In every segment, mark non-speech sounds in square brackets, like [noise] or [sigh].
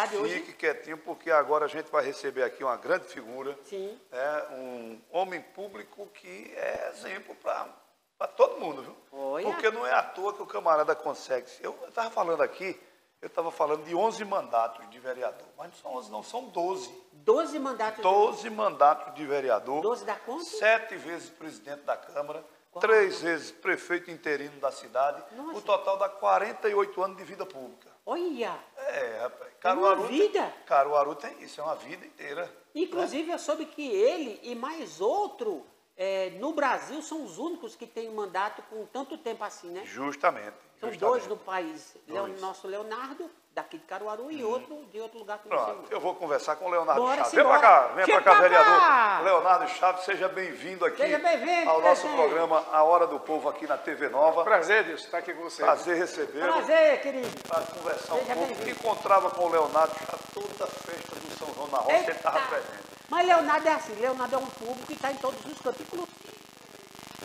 Fique hoje. Fique quietinho, porque agora a gente vai receber aqui uma grande figura. Sim. É, um homem público que é exemplo para todo mundo, viu? Olha. Porque não é à toa que o camarada consegue. Eu estava falando aqui, eu estava falando de 11 mandatos de vereador, mas não são 11, não, são 12. 12 mandatos. 12 mandatos de vereador. 12 dá quanto? Sete vezes presidente da Câmara. Qual? Três vezes prefeito interino da cidade. Nossa. O total dá 48 anos de vida pública. Olha. É, rapaz. uma Caruaru vida. Tem, Caruaru tem isso, é uma vida inteira. Inclusive, eu soube que ele e mais outro é, no Brasil são os únicos que têm mandato com tanto tempo assim, né? Justamente. São justamente. dois no país. Dois. Nosso Leonardo, daqui de Caruaru, e outro de outro lugar que não sei Pronto, eu vou conversar com o Leonardo Bora, Chaves. Vem pra simbora. cá, vem pra Chega cá, vereador. cá. Leonardo Chaves, seja bem-vindo aqui Seja bem-vindo, ao nosso presidente. programa A Hora do Povo aqui na TV Nova. Prazer, Deus, estar aqui com você. Prazer recebê-lo. Prazer, querido. Para conversar um Seja pouco. bem-vindo. Encontrava com o Leonardo já toda a festa do São João na Roça, ele estava Eita. presente. Mas Leonardo é assim, Leonardo é um público que está em todos os cantos. Inclusive,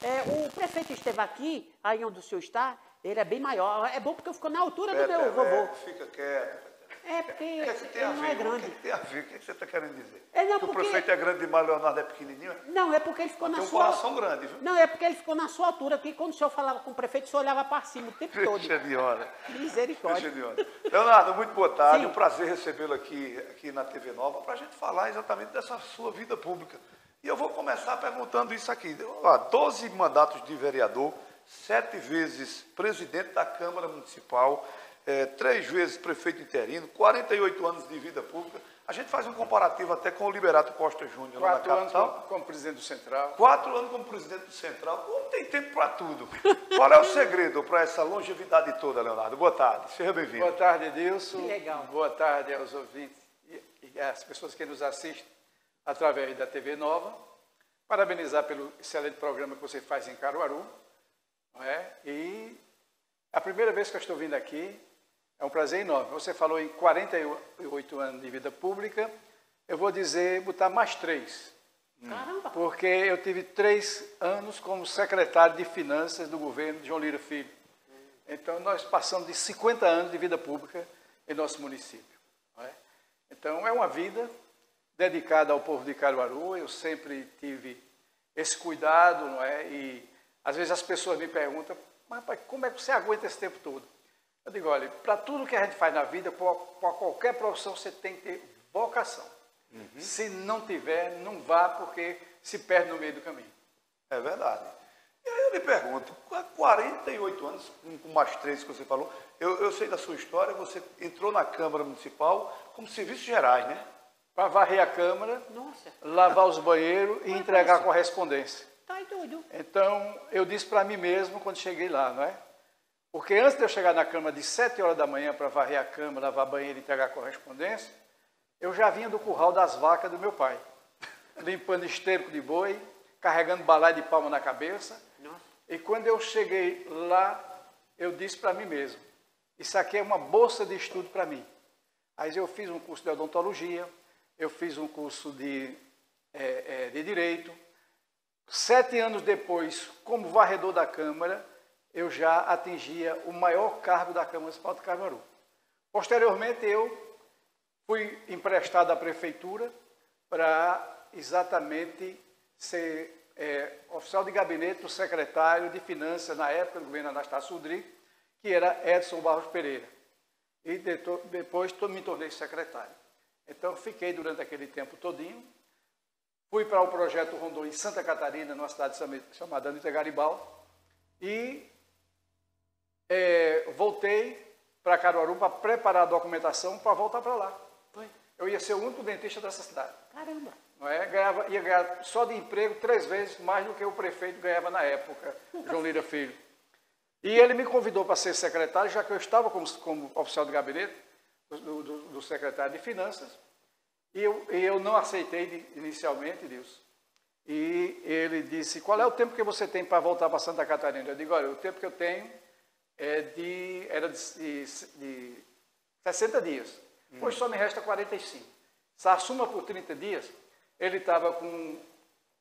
é, o prefeito esteve aqui, aí onde o senhor está, ele é bem maior. É bom porque ficou na altura do meu Peter, vovô. é, Fica quieto. É porque O que, é que tem a ele não ver? é O que, grande. é que tem a ver? O que, é que você está querendo dizer? É, não, que porque- o prefeito é grande demais, o Leonardo é pequenininho? é? Não, é porque ele ficou na Tem um sua... coração grande, viu? Não, é porque ele ficou na sua altura, que quando o senhor falava com o prefeito, o senhor olhava para cima o tempo todo. Deixa de hora. Misericórdia. Deixa de hora. Leonardo, muito boa tarde. Sim. Um prazer recebê-lo aqui, aqui na TV Nova para a gente falar exatamente dessa sua vida pública. E eu vou começar perguntando isso aqui. Ó, 12 mandatos de vereador, sete vezes presidente da Câmara Municipal, eh, três vezes prefeito interino, 48 anos de vida pública. A gente faz um comparativo até com o Liberato Costa Júnior lá na Quatro anos capital. como, como presidente do Central. Quatro anos como presidente do Central, não tem tempo para tudo. Qual é o segredo para essa longevidade toda, Leonardo? Boa tarde, seja bem-vindo. Boa tarde, Edilson. Que legal. Boa tarde aos ouvintes e, e às pessoas que nos assistem através da TV Nova. Parabenizar pelo excelente programa que você faz em Caruaru. É? E a primeira vez que eu estou vindo aqui, é um prazer enorme. Você falou em 48 anos de vida pública, eu vou dizer, botar mais três. Caramba. Porque eu tive três anos como secretário de Finanças do governo de João Lira Filho. Então, nós passamos de 50 anos de vida pública em nosso município. é? Então, é uma vida dedicada ao povo de Caruaru. Eu sempre tive esse cuidado, não é? E, às vezes, as pessoas me perguntam, mas rapaz, como é que você aguenta esse tempo todo? Eu digo, olha, para tudo que a gente faz na vida, para qualquer profissão, você tem que ter vocação. Se não tiver, não vá, porque se perde no meio do caminho. É verdade. E aí eu lhe pergunto, há 48 anos, com- com mais três que você falou, eu, eu sei da sua história, você entrou na Câmara Municipal como serviços gerais, né? Para varrer a Câmara, Nossa, lavar os banheiros e entregar a correspondência. Tá doido. Então, eu disse para mim mesmo quando cheguei lá, não é? Porque antes de eu chegar na Câmara de 7 horas da manhã para varrer a Câmara, lavar banheiro e entregar a correspondência, eu já vinha do curral das vacas do meu pai, [laughs] limpando esterco de boi, carregando balai de palma na cabeça. Nossa. E quando eu cheguei lá, eu disse para mim mesmo, isso aqui é uma bolsa de estudo para mim. Aí eu fiz um curso de odontologia, eu fiz um curso de, eh, eh, de direito. Sete anos depois, como varredor da Câmara, eu já atingia o maior cargo da Câmara Municipal de Caruaru. Posteriormente, eu fui emprestado à prefeitura para exatamente ser eh, oficial de gabinete do secretário de Finanças na época do governo Anastácio Udri, que era Edson Barros Pereira. E depois me tornei secretário. Então, fiquei durante aquele tempo todinho. Fui para o projeto Rondon em Santa Catarina, numa cidade chama- chamada Anitta Garibal. E eh, voltei para Caruaru para preparar a documentação para voltar para lá. Eu ia ser o único dentista dessa cidade. Caramba. Não é? Ganhava, ia ganhar só de emprego três vezes mais do que o prefeito ganhava na época, João Lira Filho. E ele me convidou para ser secretário, já que eu estava como, como oficial de gabinete do, do- do secretário de Finanças. E eu, eu não aceitei inicialmente, Deus. E ele disse, qual é o tempo que você tem para voltar para Santa Catarina? Eu digo, olha, o tempo que eu tenho é de, era de, de, de 60 dias. Hoje só me resta 45. Se assuma por 30 dias, ele estava com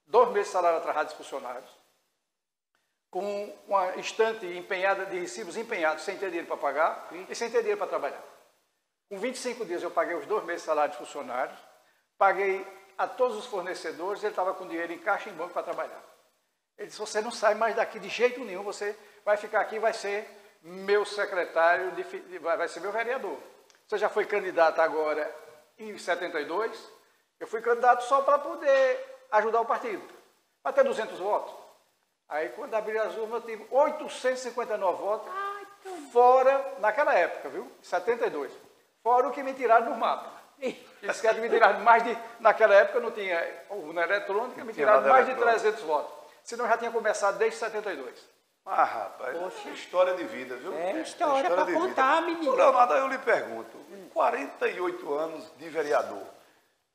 dois meses de salário atrasado dos funcionários, com uma estante empenhada de recibos empenhados, sem ter dinheiro para pagar e sem ter dinheiro para trabalhar. Com 25 dias eu paguei os dois meses de salário de funcionários, paguei a todos os fornecedores, ele estava com dinheiro em caixa em banco para trabalhar. Ele disse, você não sai mais daqui de jeito nenhum, você vai ficar aqui, vai ser meu secretário, de, vai ser meu vereador. Você já foi candidato agora em 72, eu fui candidato só para poder ajudar o partido, para ter 200 votos. Aí quando abriu as urnas eu tive 859 votos, fora, naquela época, viu? 72. Fora o que me tiraram do mapa. Eles querem me tirar mais de. Naquela época não tinha urna eletrônica, me tiraram mais de 300 votos. Senão já tinha começado desde 72. Ah, rapaz, Poxa. história de vida, viu? É história, história para contar, vida. menino. Leonardo, eu lhe pergunto, 48 anos de vereador,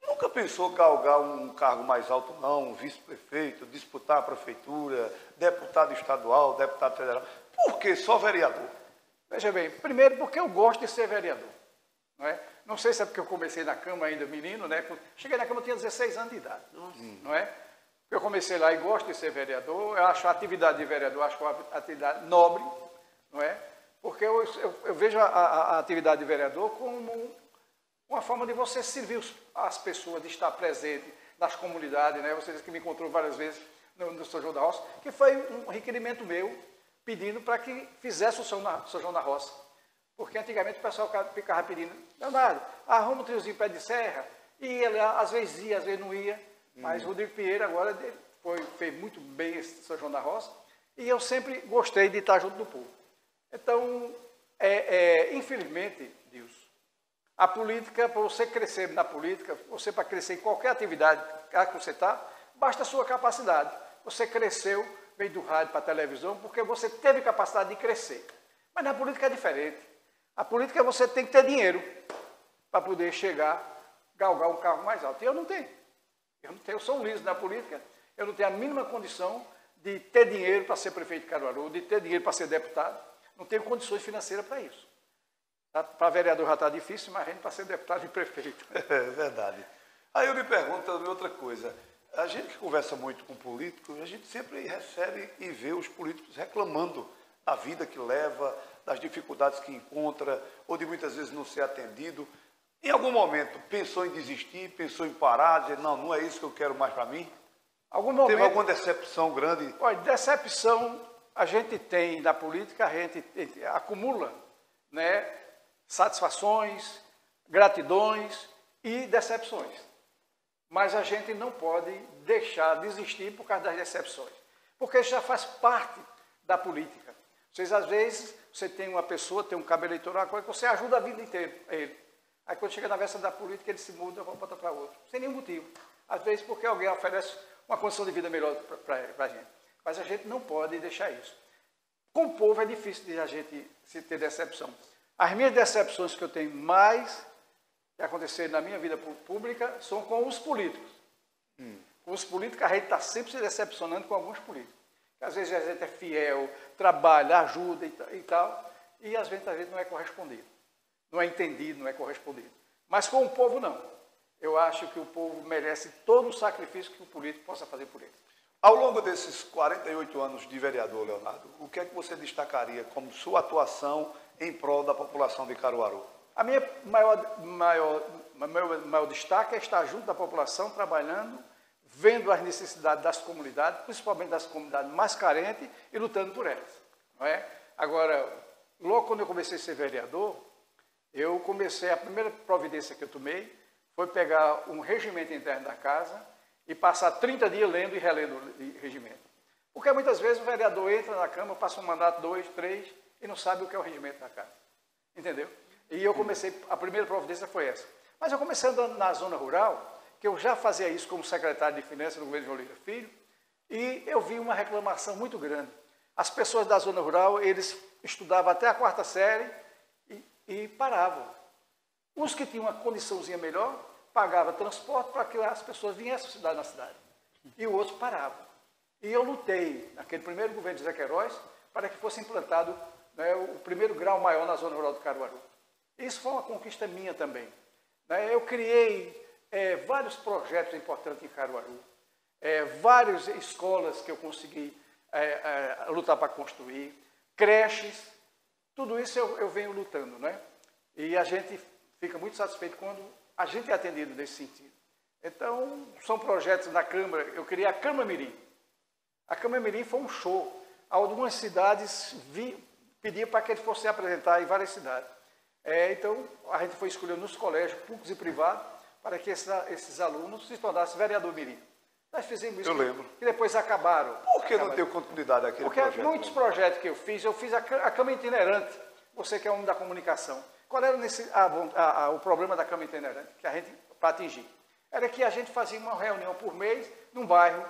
nunca pensou galgar um cargo mais alto, não? Vice-prefeito, disputar a prefeitura, deputado estadual, deputado federal. Por que só vereador? Veja bem, primeiro porque eu gosto de ser vereador. Não, é? não sei se é porque eu comecei na Câmara ainda menino, né? Cheguei na Câmara, eu tinha 16 anos de idade. Nossa. Não é? Eu comecei lá e gosto de ser vereador, eu acho a atividade de vereador, acho uma atividade nobre, não é? Porque eu, eu, eu vejo a, a, a, atividade de vereador como uma forma de você servir as pessoas, de estar presente nas comunidades, né? Você disse que me encontrou várias vezes no, no São João da Roça, que foi um requerimento meu pedindo para que fizesse o São, São João da Roça. Porque antigamente o pessoal ficava pedindo, Leonardo, arruma um triozinho pé de serra, e ele às vezes ia, às vezes não ia. Mas Rodrigo Pinheiro agora foi, fez muito bem esse São João da Roça e eu sempre gostei de estar junto do povo. Então, é, é, infelizmente, Deus, a política, para você crescer na política, você para crescer em qualquer atividade que você está, basta a sua capacidade. Você cresceu, veio do rádio para a televisão, porque você teve capacidade de crescer. Mas na política é diferente. A política você tem que ter dinheiro para poder chegar, galgar um carro mais alto. E eu não tenho. Eu, não tenho, eu sou um liso na política, eu não tenho a mínima condição de ter dinheiro para ser prefeito de Caruaru, de ter dinheiro para ser deputado. Não tenho condições financeiras para isso. Para vereador já está difícil, imagine para ser deputado e prefeito. [laughs] É verdade. Aí eu me pergunto outra coisa. A gente que conversa muito com políticos, a gente sempre recebe e vê os políticos reclamando da vida que leva, das dificuldades que encontra, ou de muitas vezes não ser atendido. Em algum momento pensou em desistir, pensou em parar, dizer, não, não é isso que eu quero mais para mim? Algum momento, Teve alguma decepção grande? Olha, decepção a gente tem na política, a gente acumula né, satisfações, gratidões e decepções. Mas a gente não pode deixar desistir por causa das decepções, porque isso já faz parte da política. Vocês, às vezes, você tem uma pessoa, tem um cabo eleitoral, coisa que você ajuda a vida inteira a ele. Aí quando chega na véspera da política, ele se muda, e botar para outro. Sem nenhum motivo. Às vezes porque alguém oferece uma condição de vida melhor para a gente. Mas a gente não pode deixar isso. Com o povo é difícil de a gente se ter decepção. As minhas decepções que eu tenho mais que aconteceram na minha vida pública são com os políticos. Hum. Com os políticos, a gente está sempre se decepcionando com alguns políticos. Às vezes a gente é fiel, trabalha, ajuda e tal, e às vezes a gente não é correspondido não é entendido, não é correspondido. Mas com o povo, não. Eu acho que o povo merece todo o sacrifício que o político possa fazer por ele. Ao longo desses 48 anos de vereador, Leonardo, o que é que você destacaria como sua atuação em prol da população de Caruaru? A minha maior, maior, maior, maior destaque é estar junto da população, trabalhando, vendo as necessidades das comunidades, principalmente das comunidades mais carentes, e lutando por elas. Não é? Agora, logo quando eu comecei a ser vereador, eu comecei, a primeira providência que eu tomei foi pegar um regimento interno da casa e passar 30 dias lendo e relendo o regimento. Porque muitas vezes o vereador entra na Câmara, passa um mandato, dois, três, e não sabe o que é o regimento da casa. Entendeu? E eu comecei, a primeira providência foi essa. Mas eu comecei andando na zona rural, que eu já fazia isso como secretário de Finanças no governo de Oliveira Filho, e eu vi uma reclamação muito grande. As pessoas da zona rural, eles estudavam até a quarta série, e paravam. Os que tinham uma condiçãozinha melhor, pagavam transporte para que as pessoas viessem estudar na cidade. E o outro parava. E eu lutei, naquele primeiro governo de Zé Queiroz, para que fosse implantado né, o primeiro grau maior na zona rural do Caruaru. Isso foi uma conquista minha também. Né? Eu criei é, vários projetos importantes em Caruaru, é, várias escolas que eu consegui é, é lutar para construir, creches, tudo isso eu, eu venho lutando, né? E a gente fica muito satisfeito quando a gente é atendido nesse sentido. Então, são projetos na Câmara. Eu queria a Câmara Mirim. A Câmara Mirim foi um show. Algumas cidades vi, pediam para que ele fosse apresentar em várias cidades. É, então, a gente foi escolhendo nos colégios públicos e privados para que essa, esses alunos se tornassem vereador Mirim. Nós fizemos isso. Eu lembro. E depois acabaram. Por que acabaram. não deu continuidade àquele Porque projeto? muitos projetos que eu fiz, eu fiz a, a Cama Itinerante. Você que é homem da comunicação. Qual era nesse, a, a, o problema da Cama Itinerante que a gente, para atingir? Era que a gente fazia uma reunião por mês num bairro,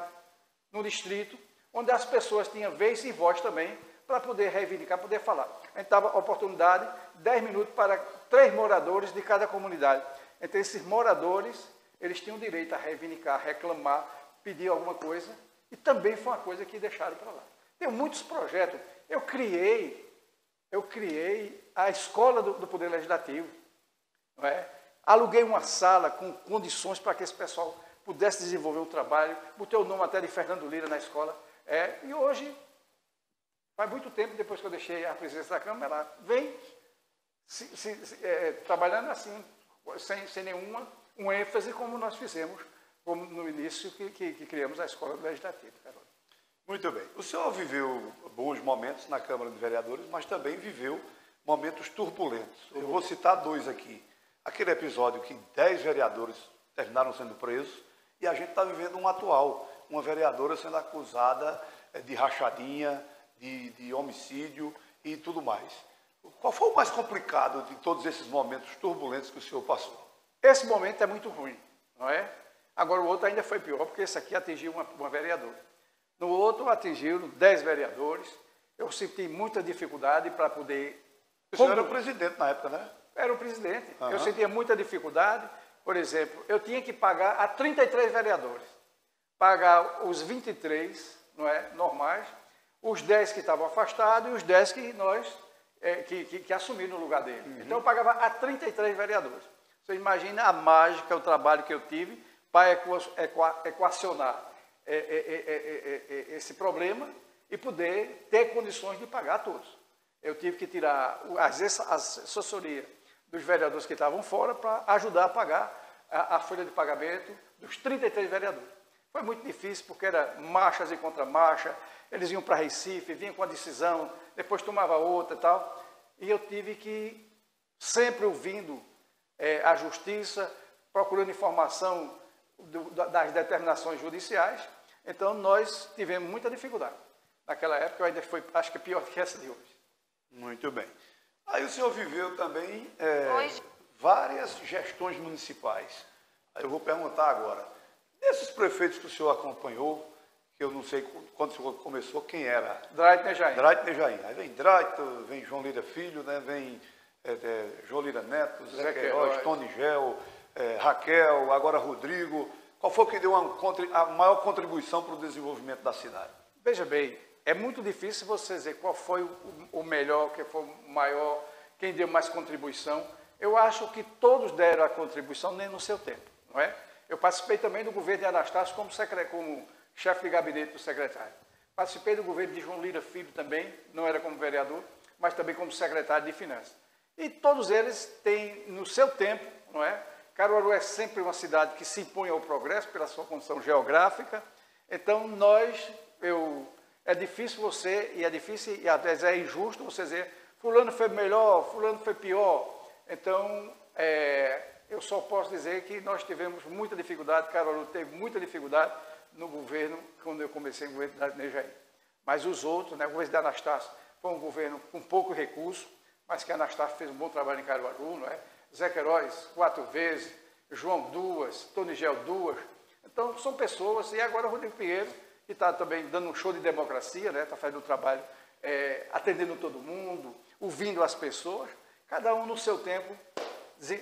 num distrito, onde as pessoas tinham vez e voz também para poder reivindicar, poder falar. A gente dava oportunidade, 10 minutos para três moradores de cada comunidade. Então, esses moradores, eles tinham direito a reivindicar, reclamar, pedir alguma coisa, e também foi uma coisa que deixaram para lá. Tem muitos projetos. Eu criei, eu criei a escola do, do Poder Legislativo. É? Aluguei uma sala com condições para que esse pessoal pudesse desenvolver o trabalho. Botei o nome até de Fernando Lira na escola. É, e hoje, faz muito tempo, depois que eu deixei a presidência da Câmara, ela vem se, se, se, é, trabalhando assim, sem, sem nenhuma um ênfase, como nós fizemos como no início que, que, que criamos a Escola do Legislativo. Muito bem. O senhor viveu bons momentos na Câmara de Vereadores, mas também viveu momentos turbulentos. Eu vou citar dois aqui. Aquele episódio que dez vereadores terminaram sendo presos e a gente está vivendo um atual, uma vereadora sendo acusada eh, de rachadinha, de, de homicídio e tudo mais. Qual foi o mais complicado de todos esses momentos turbulentos que o senhor passou? Esse momento é muito ruim, não é? Agora o outro ainda foi pior, porque esse aqui atingiu uma, uma vereadora. No outro atingiu dez vereadores. Eu senti muita dificuldade para poder. O senhor era o presidente na época, né? Era o presidente. Uhum. Eu sentia muita dificuldade. Por exemplo, eu tinha que pagar a 33 vereadores. Pagar os 23, não é, normais, os 10 que estavam afastados e os 10 que nós é, que, que, que assumiram no lugar dele. Uhum. Então eu pagava a 33 vereadores. Você imagina a mágica, o trabalho que eu tive para equacionar é, é, é, esse problema e poder ter condições de pagar todos. Eu tive que tirar as, assessoria dos vereadores que estavam fora para ajudar a pagar a, a, folha de pagamento dos 33 vereadores. Foi muito difícil porque era marchas e contra-marcha, eles iam para Recife, vinham com a decisão, depois tomava outra e tal. E eu tive que, sempre ouvindo é, a justiça, procurando informação do, das determinações judiciais. Então, nós tivemos muita dificuldade. Naquela época, ainda foi, acho que pior [laughs] que essa de hoje. Muito bem. Aí o senhor viveu também é, várias gestões municipais. Aí eu vou perguntar agora, desses prefeitos que o senhor acompanhou, que eu não sei quando o senhor começou, quem era? Draito Nejaim. Draito Nejaim. Aí vem Draito, vem João Lira Filho, né? vem é, é, João Lira Neto, Zé, Queiroz, Tony Gel, é, Raquel, agora Rodrigo. Qual foi que deu uma, a maior contribuição para o desenvolvimento da cidade? Veja bem, é muito difícil você dizer qual foi o, melhor, quem foi o maior, quem deu mais contribuição. Eu acho que todos deram a contribuição, nem no seu tempo, não é? Eu participei também do governo de Anastácio como, como chefe de gabinete do secretário. Participei do governo de João Lira Filho também, não era como vereador, mas também como secretário de Finanças. E todos eles têm, no seu tempo, não é? Caruaru é sempre uma cidade que se impõe ao progresso pela sua condição geográfica. Então, nós, eu, é difícil você, e é difícil, e às vezes é injusto você dizer, fulano foi melhor, fulano foi pior. Então, é, eu só posso dizer que nós tivemos muita dificuldade, Caruaru teve muita dificuldade no governo, quando eu comecei o governo da Nejaí. Mas os outros, né, o governo da Anastácio, foi um governo com pouco recurso, mas que a Anastácio fez um bom trabalho em Caruaru, não é? Zé Queiroz quatro vezes, João duas, Tony Gel duas. Então, são pessoas, e agora o Rodrigo Pinheiro, que está também dando um show de democracia, está né? Tá fazendo o trabalho, é, atendendo todo mundo, ouvindo as pessoas, cada um no seu tempo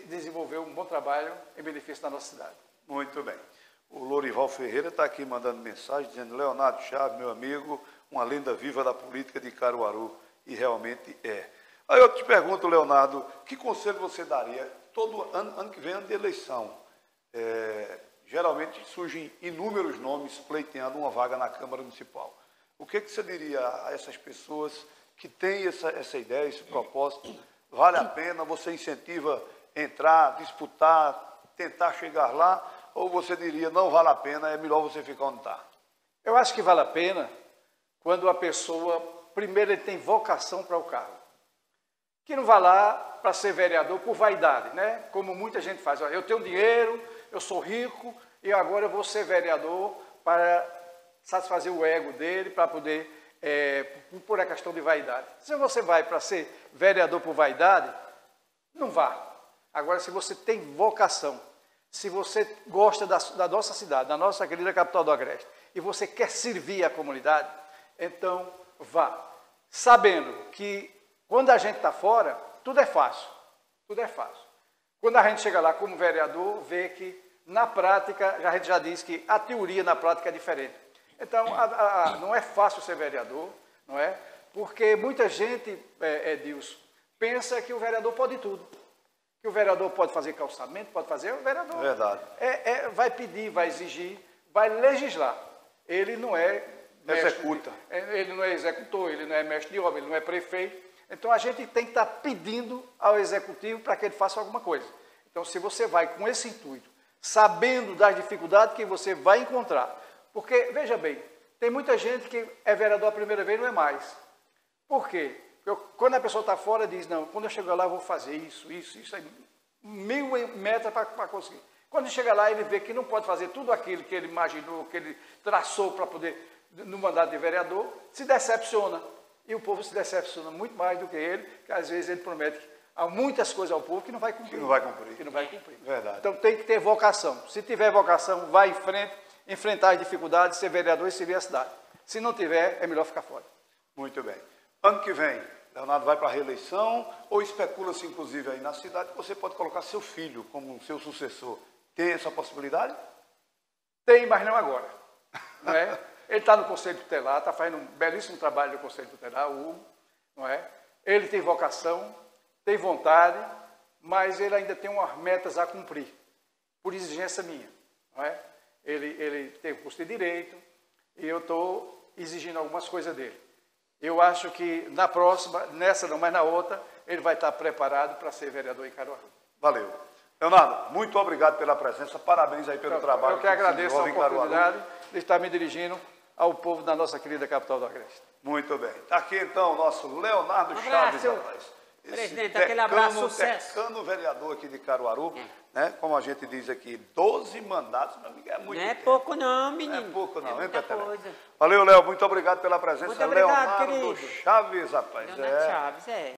desenvolveu um bom trabalho em benefício da nossa cidade. Muito bem. O Lorival Ferreira está aqui mandando mensagem, dizendo, Leonardo Chaves, meu amigo, uma lenda viva da política de Caruaru, e realmente é. Aí eu te pergunto, Leonardo, que conselho você daria? Todo ano, ano que vem, ano de eleição, é, geralmente surgem inúmeros nomes pleiteando uma vaga na Câmara Municipal. O que, que você diria a essas pessoas que têm essa, essa ideia, esse propósito? Vale a pena? Você incentiva entrar, disputar, tentar chegar lá? Ou você diria, não vale a pena, é melhor você ficar onde está? Eu acho que vale a pena quando a pessoa, primeiro, ele tem vocação para o cargo. Que não vai lá para ser vereador por vaidade, né? Como muita gente faz. Eu tenho dinheiro, eu sou rico e agora eu vou ser vereador para satisfazer o ego dele, para poder, é, por a questão de vaidade. Se você vai para ser vereador por vaidade, não vá. Agora, se você tem vocação, se você gosta da, da nossa cidade, da nossa querida capital do Agreste, e você quer servir a comunidade, então vá. Sabendo que quando a gente está fora, tudo é fácil. Tudo é fácil. Quando a gente chega lá como vereador, vê que na prática, a gente já disse que a teoria na prática é diferente. Então, a, a, não é fácil ser vereador, não é? Porque muita gente, é, é, pensa que o vereador pode tudo. Que o vereador pode fazer calçamento, pode fazer, o vereador Verdade. É, é, vai pedir, vai exigir, vai legislar. Ele não é executa. Mestre, ele não é executor, ele não é mestre de obra, ele não é prefeito. Então a gente tem que estar pedindo ao executivo para que ele faça alguma coisa. Então, se você vai com esse intuito, sabendo das dificuldades que você vai encontrar. Porque, veja bem, tem muita gente que é vereador a primeira vez e não é mais. Por quê? Porque quando a pessoa está fora, diz, não, quando eu chegar lá eu vou fazer isso, isso, isso, aí, mil metas para conseguir. Quando chega lá, ele vê que não pode fazer tudo aquilo que ele imaginou, que ele traçou para poder, no mandato de vereador, se decepciona. E o povo se decepciona muito mais do que ele, que às vezes ele promete há muitas coisas ao povo que não vai cumprir. Que não vai cumprir. Que não vai cumprir. Verdade. Então tem que ter vocação. Se tiver vocação, vai em frente, enfrentar as dificuldades, ser vereador e servir a cidade. Se não tiver, é melhor ficar fora. Muito bem. Ano que vem, Leonardo vai para a reeleição ou especula-se, inclusive, aí na cidade, que você pode colocar seu filho como seu sucessor. Tem essa possibilidade? Tem, mas não agora. [laughs] Não é? Ele está no Conselho Tutelar, está fazendo um belíssimo trabalho no Conselho Tutelar, o Hugo, não é? Ele tem vocação, tem vontade, mas ele ainda tem umas metas a cumprir, por exigência minha. Não é? ele, ele tem curso de Direito e eu estou exigindo algumas coisas dele. Eu acho que na próxima, nessa não, mas na outra, ele vai estar preparado para ser vereador em Caruaru. Valeu. Leonardo, muito obrigado pela presença, parabéns aí pelo eu, trabalho. Eu que, que agradeço a oportunidade de estar me dirigindo ao povo da nossa querida capital do Agreste. Muito bem. Está aqui então o nosso Leonardo um Chaves, rapaz. Presidente, decano, aquele abraço, sucesso. Decano vereador aqui de Caruaru, é. né? Como a gente diz aqui, 12 mandatos, meu amigo, é muito Não é tempo. pouco não, menino. Não é pouco não, é hein. Valeu, Léo, muito obrigado pela presença. Muito obrigado, Leonardo querido. Chaves, rapaz. Leonardo é. Chaves, é.